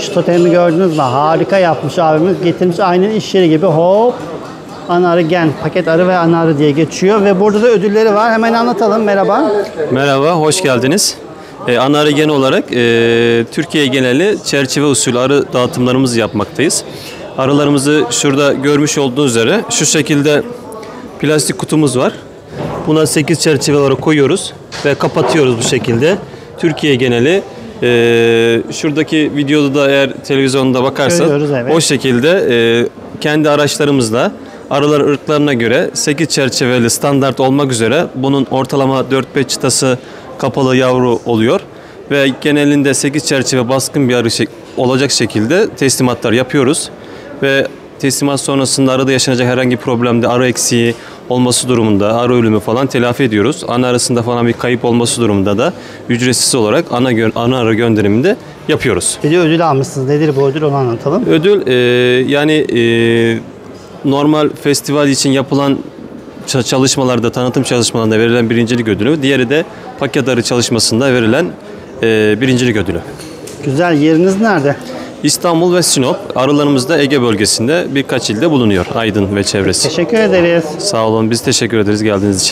Şu totemi gördünüz mü? Harika yapmış abimiz. Getirmiş aynen iş yeri gibi. Hop. Ana arı gen. Paket arı ve ana arı diye geçiyor. Ve burada da ödülleri var. Hemen anlatalım. Merhaba. Merhaba, hoş geldiniz. Ee, ana arı gen olarak e, Türkiye geneli çerçeve usulü arı dağıtımlarımızı yapmaktayız. Arılarımızı şurada görmüş olduğunuz üzere şu şekilde plastik kutumuz var. Buna 8 çerçeve olarak koyuyoruz ve kapatıyoruz bu şekilde. Türkiye geneli e, şuradaki videoda da eğer televizyonda Görüyoruz, evet. o şekilde e, kendi araçlarımızla arılar ırklarına göre 8 çerçeveli standart olmak üzere bunun ortalama 4-5 çıtası kapalı yavru oluyor ve genelinde 8 çerçeve baskın bir arı şek- olacak şekilde teslimatlar yapıyoruz ve teslimat sonrasında arada yaşanacak herhangi bir problemde arı eksiği olması durumunda arı ölümü falan telafi ediyoruz. Ana arasında falan bir kayıp olması durumunda da ücretsiz olarak ana, gö- ana arı gönderimini de yapıyoruz. Bir de ödül almışsınız. Nedir bu ödül onu anlatalım. Ödül e, yani e, normal festival için yapılan ça- çalışmalarda, tanıtım çalışmalarında verilen birincilik ödülü. Diğeri de paket arı çalışmasında verilen e, birincilik ödülü. Güzel. Yeriniz nerede? İstanbul ve Sinop arılarımız da Ege bölgesinde birkaç ilde bulunuyor. Aydın ve çevresi. Teşekkür ederiz. Sağ olun biz teşekkür ederiz geldiğiniz için.